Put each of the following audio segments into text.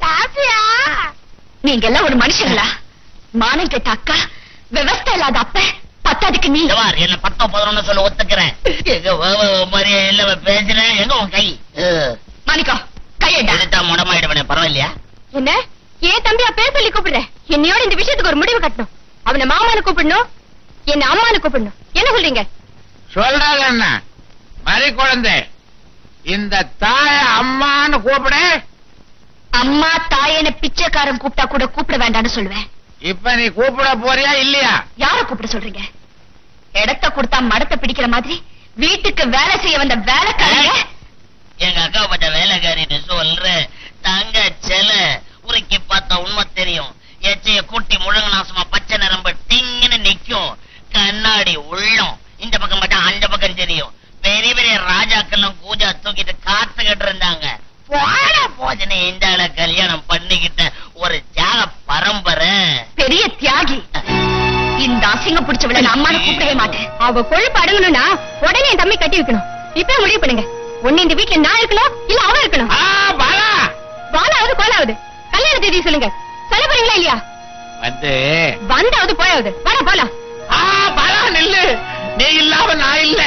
சாப்பியா நீங்க எல்லாம் ஒரு மனுஷங்களா? மானம் கெட்ட அக்கா விவஸ்தை இல்லாத அப்ப பத்தாதுக்கு நீ. என்ன பத்தோ பதினொன்னு சொல்ல ஒத்துக்கிறேன். எங்க வா- வா- மாதிரி இல்ல பேசுறேன் எங்க உன் கை? மாணிக்கம் கையடா எடுத்தா முடமாயிடுவனே பரவாயில்லையா? என்ன? ஏன் தம்பியா பேர் சொல்லி கூப்பிடுற? என்னையோட இந்த விஷயத்துக்கு ஒரு முடிவு கட்டணும். அவனை மாமான்னு கூப்பிடணும் என்ன அம்மான்னு கூப்பிடணும். என்ன சொல்றீங்க? சொல்றாங்க என்ன? மறி குழந்தை இந்த தாய அம்மான்னு கூப்பிடு. அம்மா தாயன பிச்சைக்காரன் கூப்பிட்டா கூட கூப்பிட வேண்டாம்னு சொல்லுவேன். இப்ப நீ கூப்பிட போறியா இல்லையா? யார கூப்பிட சொல்றீங்க? இடத்த கொடுத்தா மடத்தை பிடிக்கிற மாதிரி வீட்டுக்கு வேலை செய்ய வந்த வேலைக்காரங்க. எங்க அக்கா பட்ட வேலைக்காரின்னு சொல்ற தங்க மாட்டேன் அவ கொழுப்பு அடங்கணும்னா உடனே என் தம்பி கட்டி வைக்கணும். இப்ப முடிவு பண்ணுங்க ஒண்ணு இந்த வீட்டுல நான் இருக்கணும் இல்ல அவன் இருக்கணும்? ஆ, பாலா! வானாவது கோலாவது. கல்யாண தேதி சொல்லுங்க. சொல்ல போறீங்களா இல்லையா? வந்து. வந்தாவது போயாவது. வர போலாம். ஆ, பாலா நில்லு. நீ இல்லாம நான் இல்ல.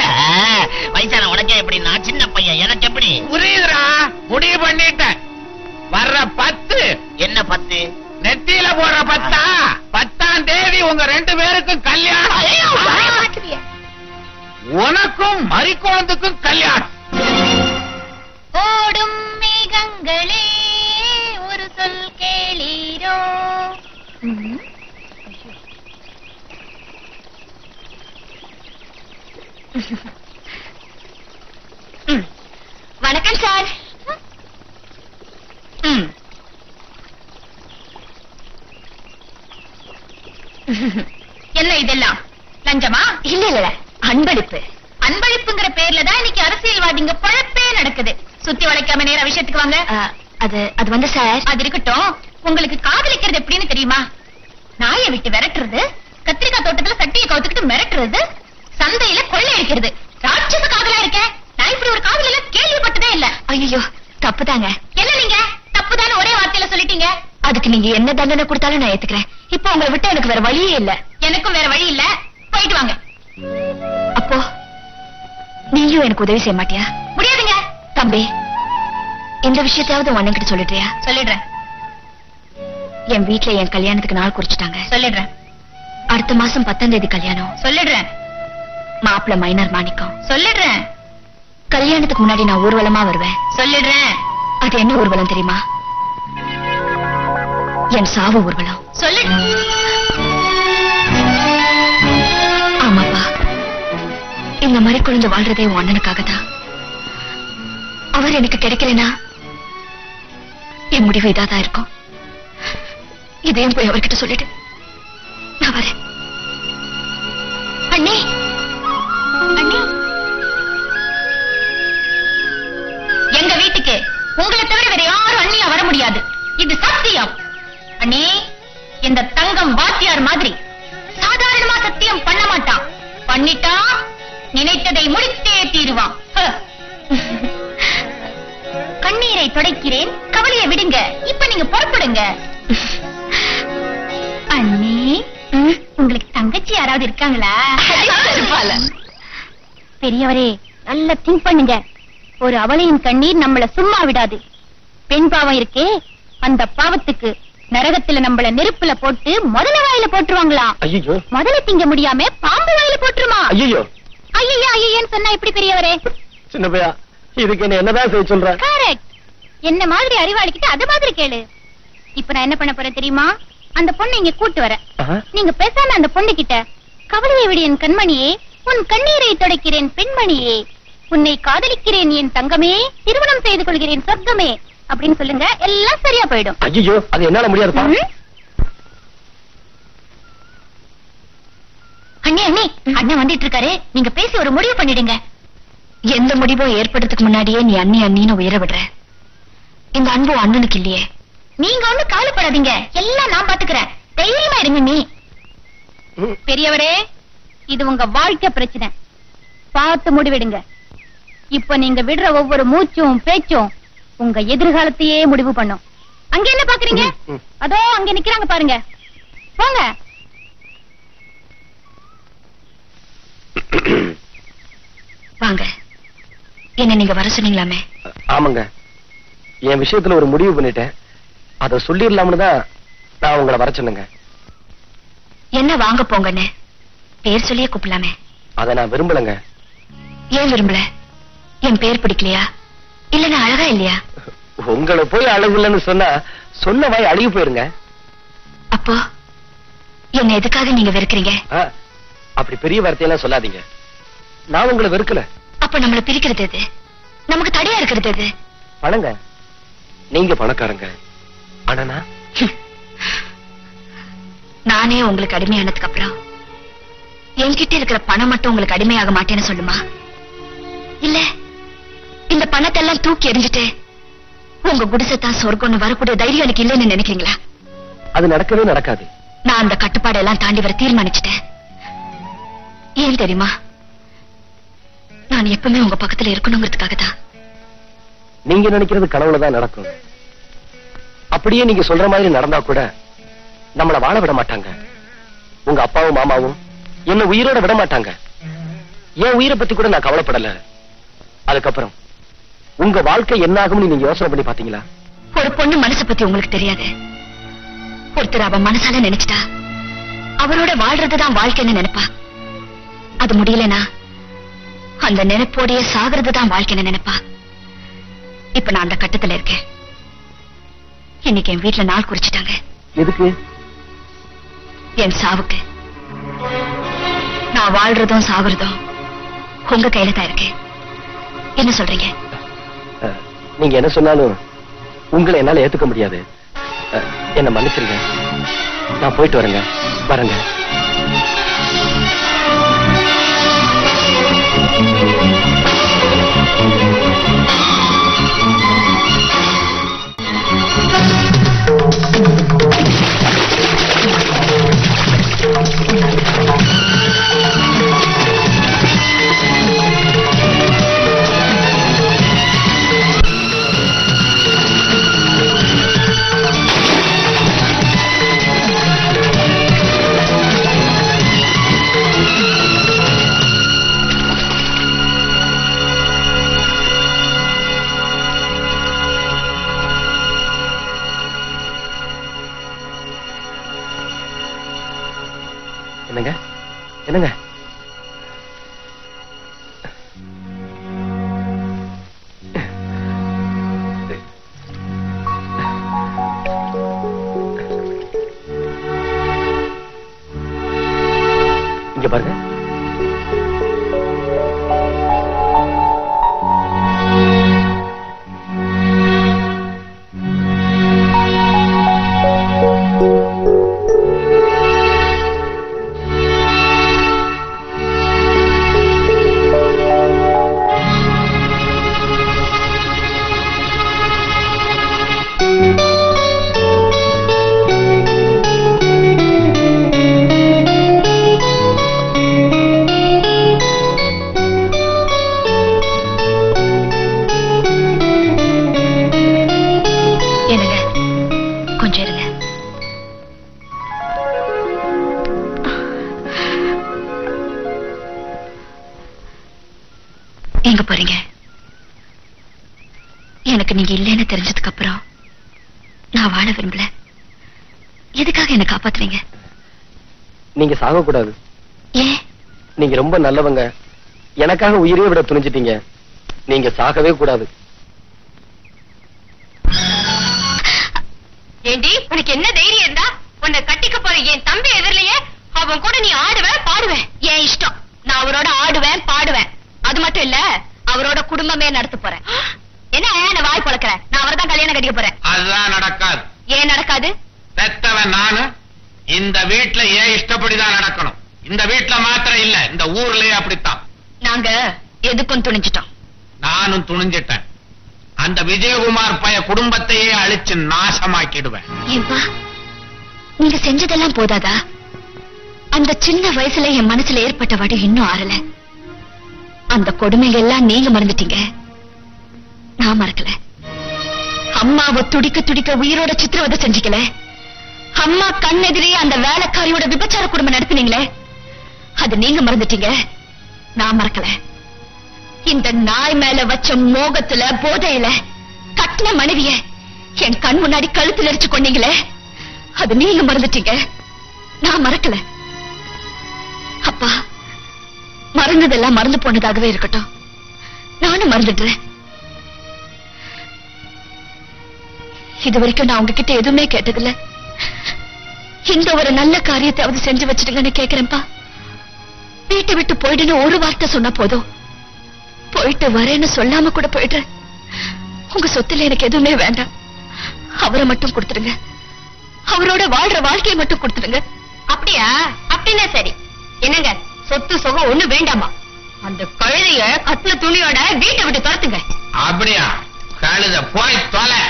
வயசான உனக்கே எப்படி? நான் சின்ன பையன். எனக்கு எப்படி? புரியுதுடா. முடிவு பண்ணிட்டேன். வர்ற பத்து. என்ன பத்து? நெத்தியில போடுற பத்தா? பத்தாம் தேதி உங்க ரெண்டு பேருக்கும் கல்யாணம். உனக்கும் மறிக்குழந்துக்கும் கல்யாணம். ஓடும் மேகங்களே ஒரு சொல் கேளீரோ. வணக்கம் சார். என்ன இதெல்லாம்? லஞ்சமா? இல்ல இல்ல. அன்பளிப்பு. அன்பளிப்புங்கிற பேர்ல தான் இன்னைக்கு அரசியல்வாதிங்க பழப்பே நடக்குது. சுத்தி வளைக்காம நேரா விஷயத்துக்கு வாங்க. அது அது வந்து சார். அது இருக்கட்டும். உங்களுக்கு காதலிக்கிறது எப்படின்னு தெரியுமா? நாயை விட்டு விரட்டுறது கத்திரிக்காய் தோட்டத்துல சட்டியை கவுத்துக்கிட்டு மிரட்டுறது சந்தையில கொள்ளை அடிக்கிறது. ராட்சச காதலா இருக்க? நான் இப்படி ஒரு காதல் எல்லாம் கேள்விப்பட்டதே இல்ல. ஐயோ தப்புதாங்க. என்ன நீங்க? தப்புதான்னு ஒரே வார்த்தையில சொல்லிட்டீங்க. அதுக்கு நீங்க என்ன தண்டனை கொடுத்தாலும் நான் ஏத்துக்கிறேன். இப்போ உங்களை விட்டு எனக்கு வேற வழியே இல்ல. எனக்கும் வேற வழி இல்ல. போயிட்டு வாங்க. நீயும் எனக்கு உதவி செய்ய மாட்டியா? முடியாதுங்க. தம்பி இந்த விஷயத்தையாவது உன் அண்ணன் சொல்லிடுறியா? சொல்லிடுறேன். என் வீட்ல என் கல்யாணத்துக்கு நாள் குறிச்சிட்டாங்க. சொல்லிடுறேன். அடுத்த மாசம் பத்தாம் தேதி கல்யாணம். சொல்லிடுறேன். மாப்பிள்ள மைனர் மாணிக்கம். சொல்லிடுறேன். கல்யாணத்துக்கு முன்னாடி நான் ஊர்வலமா வருவேன். சொல்லிடுறேன். அது என்ன ஊர்வலம் தெரியுமா? என் சாவு ஊர்வலம். சொல்லு. இந்த மாதிரி குழந்தை வாழ்றதே உன் அண்ணனுக்காக தான் அவர் எனக்கு கிடைக்கலனா என் முடிவு இதாதான் இருக்கும். இதையும் போய் அவர்கிட்ட சொல்லிட்டு நான் வரேன். அண்ணே! அண்ணே! எங்க வீட்டுக்கு உங்களை தவிர வேற யாரும் அண்ணியா வர முடியாது. இது சத்தியம். அண்ணே இந்த தங்கம் வாத்தியார் மாதிரி சாதாரணமா சத்தியம் பண்ண மாட்டான். பண்ணிட்டா நினைத்ததை முடித்தே தீருவான். கண்ணீரை துடைக்கிறேன். கவலையை விடுங்க. இப்ப நீங்க புறப்படுங்க. அண்ணே உங்களுக்கு தங்கச்சி யாராவது இருக்காங்களா? பெரியவரே நல்ல திங்க் பண்ணுங்க. ஒரு அவளையின் கண்ணீர் நம்மள சும்மா விடாது. பெண் பாவம் இருக்கே அந்த பாவத்துக்கு நரகத்துல நம்மள நெருப்புல போட்டு முதல வாயில போட்டுருவாங்களா? ஐயோ முதல்ல திங்க முடியாம பாம்பு வாயில போட்டுருமா? ஐயோ ஐயா ஐயன்னு சொன்னா எப்படி பெரியவரே? சின்ன பையா இதுக்கு என்ன என்னதான் செய்ய சொல்ற? கரெக்ட் என்ன மாதிரி அறிவாளிக்கிட்ட அது மாதிரி கேளு. இப்ப நான் என்ன பண்ண போறேன் தெரியுமா? அந்த பொண்ணை இங்க கூட்டு வரேன். நீங்க பேசாம அந்த பொண்ணு கிட்ட கவலையை விடு என் கண்மணியே உன் கண்ணீரை துடைக்கிறேன் பெண்மணியே. உன்னை காதலிக்கிறேன் என் தங்கமே திருமணம் செய்து கொள்கிறேன் சொர்க்கமே. அப்படின்னு சொல்லுங்க எல்லாம் சரியா போயிடும். ஐயோ அது என்னால முடியாதுப்பா. அண்ணே அண்ணே அண்ணன் வந்துட்டு இருக்காரு நீங்க பேசி ஒரு முடிவு பண்ணிடுங்க. எந்த முடிவும் ஏற்படுறதுக்கு முன்னாடியே நீ அண்ணி அண்ணின்னு உயர விடுற. இந்த அன்பு அண்ணனுக்கு இல்லையே. நீங்க ஒண்ணு கவலைப்படாதீங்க. எல்லாம் நான் பாத்துக்கிறேன். தைரியமா இருங்க நீ. பெரியவரே இது உங்க வாழ்க்கை பிரச்சனை. பார்த்து முடிவெடுங்க. இப்ப நீங்க விடுற ஒவ்வொரு மூச்சும் பேச்சும் உங்க எதிர்காலத்தையே முடிவு பண்ணும். அங்க என்ன பாக்குறீங்க. அதோ அங்க நிக்கிறாங்க பாருங்க. போங்க. வாங்க. என்ன நீங்க வர சொன்னீங்களாமே? ஆமாங்க. என் விஷயத்துல ஒரு முடிவு பண்ணிட்டேன். அதை சொல்லிடலாம்னு தான் நான் உங்களை வர சொன்னேங்க. என்ன வாங்க போங்கன்னு பேர் சொல்லியே கூப்பிடலாமே. அதை நான் விரும்பலங்க. ஏன் விரும்பல? என் பேர் பிடிக்கலையா? இல்ல நான் அழகா இல்லையா? உங்களை போய் அழகு இல்லைன்னு சொன்னா சொன்ன வாய் அழுகி போயிருங்க. அப்போ என்ன எதுக்காக நீங்க வெறுக்கிறீங்க? அப்படி பெரிய வார்த்தையெல்லாம் சொல்லாதீங்க. நான் உங்களை வெறுக்கல. அப்ப நம்மள பிரிக்கிறது எது? நமக்கு தடையா இருக்கிறது எது? பணங்க. நீங்க பணக்காரங்க. ஆனா நான் உங்களுக்கு அடிமையானதுக்கு அப்புறம் என்கிட்ட இருக்கிற பணம் மட்டும் உங்களுக்கு அடிமையாக மாட்டேன்னு சொல்லுமா? இல்ல இந்த பணத்தை எல்லாம் தூக்கி எறிஞ்சிட்டு உங்க குடிசைத்தான் சொர்க்கம்னு வரக்கூடிய தைரியம் எனக்கு இல்லைன்னு நினைக்கிறீங்களா? அது நடக்கவே நடக்காது. நான் அந்த கட்டுப்பாடு எல்லாம் தாண்டி வர தீர்மானிச்சிட்டேன். ஏன் தெரியுமா? நான் எப்பவுமே உங்க பக்கத்துல இருக்கணுங்கிறதுக்காக தான் நீங்க நினைக்கிறது கனவுல தான் நடக்கும். அப்படியே நீங்க சொல்ற மாதிரி நடந்தா கூட நம்மள வாழ விட மாட்டாங்க. உங்க அப்பாவும் மாமாவும் என்ன உயிரோட விட மாட்டாங்க. என் உயிரை பத்தி கூட நான் கவலைப்படல. அதுக்கப்புறம் உங்க வாழ்க்கை என்ன ஆகும்னு நீங்க யோசனை பண்ணி பாத்தீங்களா ஒரு பொண்ணு மனசை பத்தி உங்களுக்கு தெரியாது. ஒருத்தர் அவ மனசால நினைச்சிட்டா அவரோட வாழ்றதுதான் வாழ்க்கைன்னு நினைப்பா. அது முடியலனா அந்த நினைப்போடைய சாகிறதுதான் வாழ்க்கைன்னு நினைப்பா. இப்ப நான் அந்த கட்டத்துல இருக்கேன். இன்னைக்கு என் வீட்டுல நாள் குறிச்சிட்டாங்க. எதுக்கு? என் சாவுக்கு. நான் வாழ்றதும் சாகுறதும் உங்க கையில தான் இருக்கு. என்ன சொல்றீங்க? நீங்க என்ன சொன்னாலும் உங்களை என்னால ஏத்துக்க முடியாது. என்ன மன்னிச்சிருங்க. நான் போயிட்டு வரேங்க. வரேங்க. என்னங்க என்னங்க இங்க பாருங்க. எங்க போறீங்க? எனக்கு நீங்க இல்லைன்னு தெரிஞ்சதுக்கு அப்புறம் நான் வாழ விரும்பல. எதுக்காக என்ன காப்பாத்துறீங்க? நீங்க சாகக்கூடாது. ஏன்? நீங்க ரொம்ப நல்லவங்க. எனக்காக உயிரே விட துணிஞ்சிட்டீங்க. நீங்க சாகவே கூடாது. ஏண்டி உனக்கு என்ன தைரியம் இருந்தா உன்னை கட்டிக்க போற என் தம்பி எதிரிலேயே அவன் கூட நீ ஆடுவேன் பாடுவேன். என் இஷ்டம். நான் அவரோட ஆடுவேன் பாடுவேன். அது மட்டும் இல்ல அவரோட குடும்பமே நடத்த போறேன். என்ன நான் வாய் பழக்கிற நான் அவரை தான் கல்யாணம் கட்டிக்க போறேன். அதுதான் நடக்காது. ஏன் நடக்காது? பெத்தவன் நானு இந்த வீட்டுல ஏன் இஷ்டப்படிதான் நடக்கணும்? இந்த வீட்டுல மாத்திரம் இல்ல இந்த ஊர்லயே அப்படித்தான். நாங்க எதுக்கும் துணிஞ்சிட்டோம். நானும் துணிஞ்சிட்டேன். அந்த விஜயகுமார் பைய குடும்பத்தையே அழிச்சு நாசமாக்கிடுவேன். நீங்க செஞ்சதெல்லாம் போதாதா? அந்த சின்ன வயசுல என் மனசுல ஏற்பட்ட வடு இன்னும் ஆறல. அந்த கொடுமைகள் எல்லாம் நீங்க மறந்துட்டீங்க. நான் மறக்கல. அம்மாவை துடிக்க துடிக்க உயிரோட சித்திரவதை செஞ்சுக்கல. அம்மா கண்ணெதிரே அந்த வேலைக்காரியோட விபச்சார குடும்பம் நடத்தினீங்களே. அது நீங்க மறந்துட்டீங்க. நான் மறக்கல. இந்த நாய் மேல வச்ச மோகத்துல போதையில கட்டின மனைவிய என் கண் முன்னாடி கழுத்துல அடிச்சு கொண்டீங்களே அது நீங்க மறந்துட்டீங்க. நான் மறக்கல. அப்பா மறந்ததெல்லாம் மறந்து போனதாகவே இருக்கட்டும். நானும் மறந்துடுறேன். இது வரைக்கும் நான் உங்ககிட்ட எதுவுமே கேட்டதில்ல. இந்த ஒரு நல்ல காரியத்தையாவது செஞ்சு வச்சிருங்கன்னு கேக்குறேன்ப்பா. வீட்டை விட்டு போயிடுன்னு ஒரு வார்த்தை சொன்னா போதும். போயிட்டு வரேன்னு சொல்லாம கூட போயிடுறேன். உங்க சொத்துல எனக்கு எதுவுமே வேண்டாம். அவரை மட்டும் கொடுத்துருங்க அவரோட வாழ்ற வாழ்க்கையை மட்டும் கொடுத்துருங்க அப்படியா? அப்படின்னா சரி. என்னங்க? சொத்து சுகம் ஒண்ணு வேண்டாமா? அந்த கழுதைய கட்டுல துணியோட வீட்டை விட்டு துரத்துங்க. அப்படியா? கழுத போய் தொலை.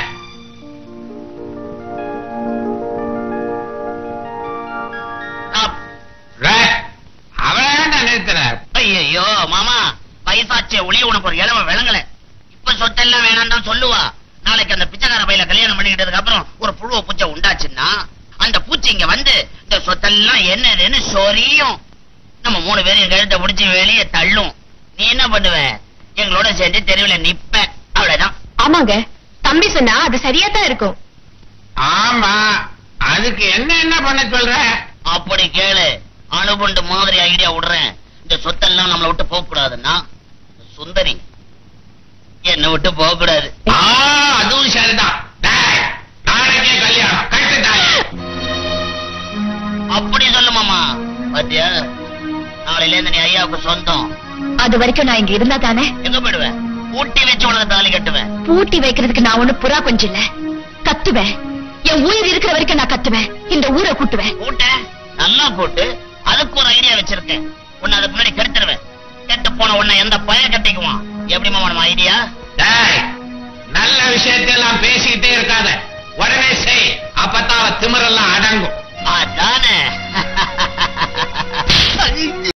ஐயையோ மாமா வயசாச்சே ஒளிய உனக்கு ஒரு இளவ விளங்கல. இப்ப சொத்தெல்லாம் வேணாம் தான் சொல்லுவா. நாளைக்கு அந்த பிச்சைக்கார பையில கல்யாணம் பண்ணிக்கிட்டதுக்கு அப்புறம் ஒரு புழுவ பூச்சை உண்டாச்சுன்னா அந்த பூச்சி இங்க வந்து இந்த சொத்தெல்லாம் என்னதுன்னு சொரியும். நம்ம மூணு பேரும் கழுத்தை பிடிச்சி வெளியே தள்ளும். நீ என்ன பண்ணுவ? எங்களோட சேர்ந்து தெருவில் நிப்ப. அவ்வளவுதான். ஆமாங்க. தம்பி சொன்னா அது சரியா தான் இருக்கும். ஆமா. அதுக்கு என்ன என்ன பண்ண சொல்ற? அப்படி கேளு. அணுகுண்டு மாதிரி ஐடியா விடுறேன். இந்த சொத்தெல்லாம் நம்மளை விட்டு போக கூடாதுன்னா சுந்தரி என்னை விட்டு போக கூடாது. ஆ, அதுவும் சரிதான். நாளைக்கே கல்யாணம். அப்படி சொல்லு மாமா. பாத்தியா? நாளையில இருந்து நீ ஐயாவுக்கு சொந்தம். அது வரைக்கும் நான் இங்க இருந்தா தானே? எங்க போயிடுவேன்? ஊட்டி வச்சு உனக்கு தாலி கட்டுவேன். பூட்டி வைக்கிறதுக்கு நான் ஒண்ணு புறா கொஞ்சம் இல்ல கத்துவேன். என் உயிர் இருக்கிற வரைக்கும் நான் கத்துவேன். இந்த ஊரை கூட்டுவேன். கூட்ட நல்லா கூட்டு அதுக்கு ஒரு ஐடியா வச்சிருக்கேன். உன்னை அதுக்கு முன்னாடி கெடுத்துருவேன். கெட்டு போன உன்னை எந்த பய கட்டிக்குவான்? எப்படி மாமா நம்ம ஐடியா டேய், நல்ல விஷயத்தெல்லாம் பேசிக்கிட்டே இருக்காத. உடனே செய். அப்பதான் திமிரெல்லாம் அடங்கும். அதானே.